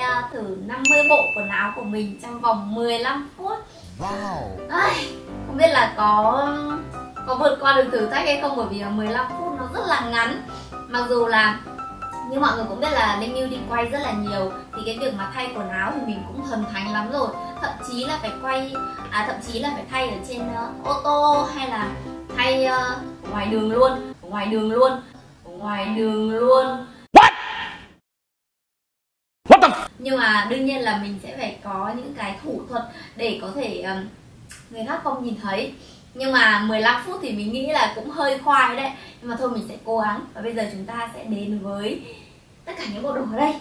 uh, thử 50 bộ quần áo của mình trong vòng 15 phút. Wow. Ai, Không biết là có có vượt qua được thử thách hay không bởi vì là 15 phút nó rất là ngắn. Mặc dù là như mọi người cũng biết là Linh Như đi quay rất là nhiều thì cái việc mà thay quần áo thì mình cũng thần thánh lắm rồi. Thậm chí là phải quay à thậm chí là phải thay ở trên uh, ô tô hay là thay uh, ngoài đường luôn. Ngoài đường luôn. Ngoài đường luôn nhưng mà đương nhiên là mình sẽ phải có những cái thủ thuật để có thể um, người khác không nhìn thấy. Nhưng mà 15 phút thì mình nghĩ là cũng hơi khoai đấy. Nhưng mà thôi mình sẽ cố gắng và bây giờ chúng ta sẽ đến với tất cả những bộ đồ ở đây.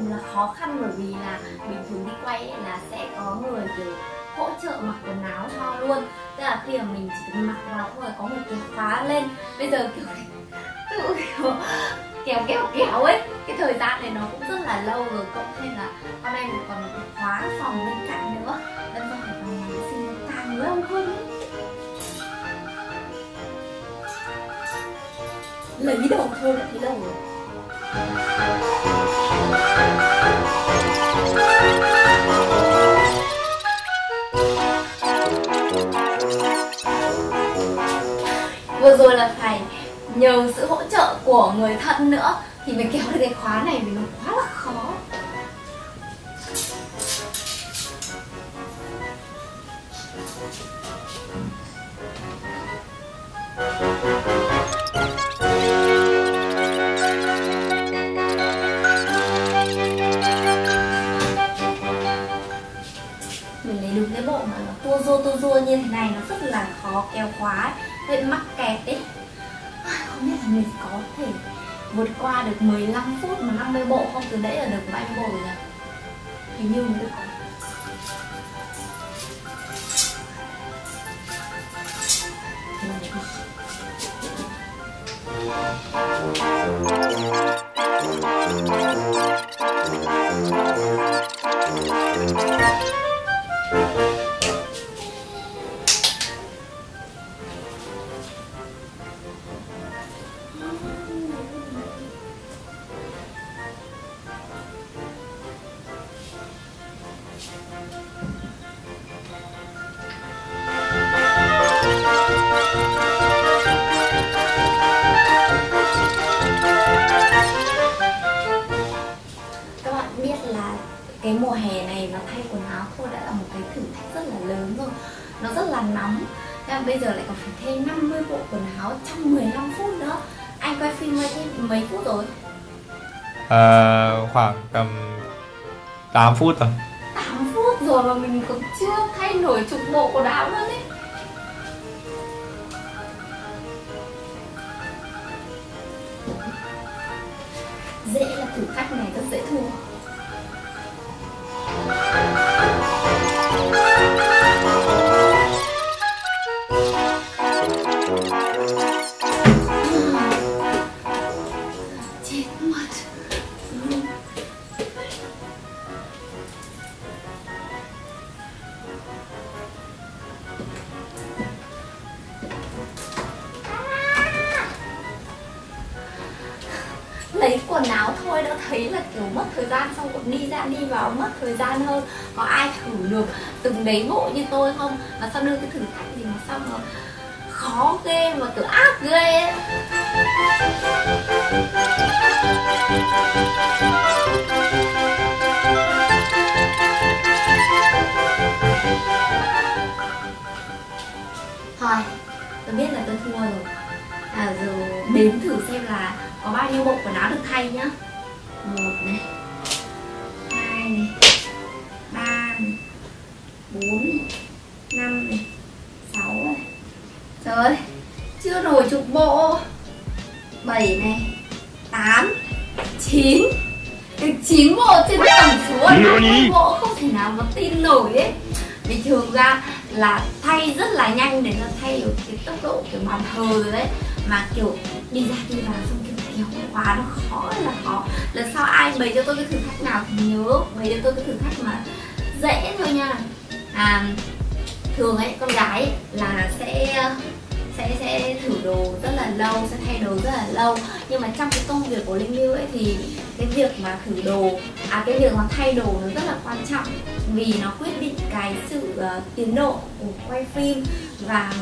Là khó khăn bởi vì là bình thường đi quay ấy là sẽ có người, kiểu, hỗ trợ mặc quần áo cho luôn. Tức là khi mà mình chỉ cần mặc vào thôi có một kéo khóa lên. Bây giờ, kiểu, tự, kiểu, kéo kéo kéo ấy, cái thời gian này nó cũng rất là lâu rồi. Cộng thêm là con em còn khóa phòng bên cạnh nữa. Nên tôi phải vào nhà xin càng ông hơn lấy đầu thôi đã thấy đầu rồi. Vừa nhờ sự hỗ trợ của người thân nữa, thì mình kéo được cái khóa này vì nó quá là khó. Mình lấy đúng cái bộ mà nó tua rua tua rua như thế này, nó rất là khó kéo khóa ấy. Mắc kẹt ấy biết là mình có thể vượt qua được 15 phút mà 50 bộ không từ đấy là được bao nhiêu bộ rồi nhỉ hình như mình được có Cái mùa hè này nó thay quần áo thôi đã là một cái thử thách rất là lớn rồi. Nó rất là nóng. Thế bây giờ lại còn phải thêm 50 bộ quần áo trong 15 phút nữa. Anh quay phim mấy, mấy phút rồi? À, khoảng tầm 8 phút rồi 8 phút rồi mà mình còn chưa thay nổi chục bộ quần áo luôn ấy. Dễ là thử thách này rất dễ thua áo thôi, đã thấy là, kiểu, mất thời gian xong còn đi ra, đi vào, mất thời gian hơn. Có ai thử được từng đấy bộ như tôi không? Mà sao đưa cái thử thách gì mà xong mà khó ghê, mà kiểu ác ghê ấy. thôi, tôi biết là tôi thua rồi. À giờ đếm thử xem là có bao nhiêu bộ quần áo được thay nhá? Một này hai này ba này bốn này năm này ơi chưa nổi chục bộ. 7 này 8 9 được 9 bộ trên tổng số 50 bộ không thể nào mà tin nổi ấy. Vì thường ra là thay rất là nhanh để nó thay được cái tốc độ kiểu bàn thờ rồi đấy. Mà kiểu đi ra đi vào xong kiểu nhiều quá nó khó là khó. Lần sau ai bày cho tôi cái thử thách nào thì nhớ bày cho tôi cái thử thách mà dễ thôi nha. À, thường ấy con gái là sẽ sẽ sẽ thử đồ rất là lâu sẽ thay đồ rất là lâu. Nhưng mà trong cái công việc của linh lưu ấy thì cái việc mà thử đồ à cái việc mà thay đồ nó rất là quan trọng. Vì nó quyết định cái sự uh, tiến độ của quay phim và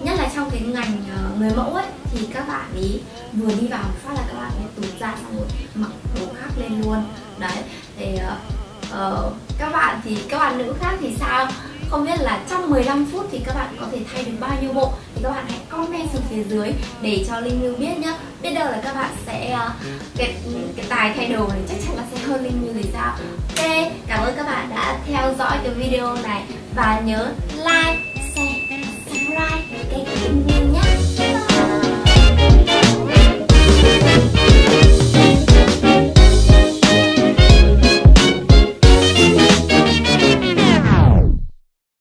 nhất là trong cái ngành uh, người mẫu ấy thì các bạn ý vừa đi vào phát là các bạn ấy tụt ra xong rồi mặc đồ khác lên luôn. Đấy thì uh, uh, các bạn thì các bạn nữ khác thì sao? Không biết là trong 15 phút thì các bạn có thể thay được bao nhiêu bộ? Thì các bạn hãy comment xuống phía dưới để cho Linh Như biết nhá. Biết đâu là các bạn sẽ uh, cái, cái tài thay đồ này chắc chắn là sẽ hơn Linh Như thì sao? Ok cảm ơn các bạn đã theo dõi cái video này. Và nhớ like